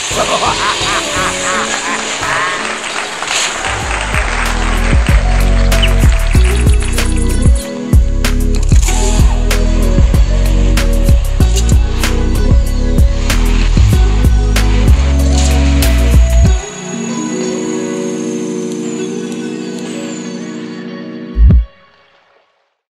ああ。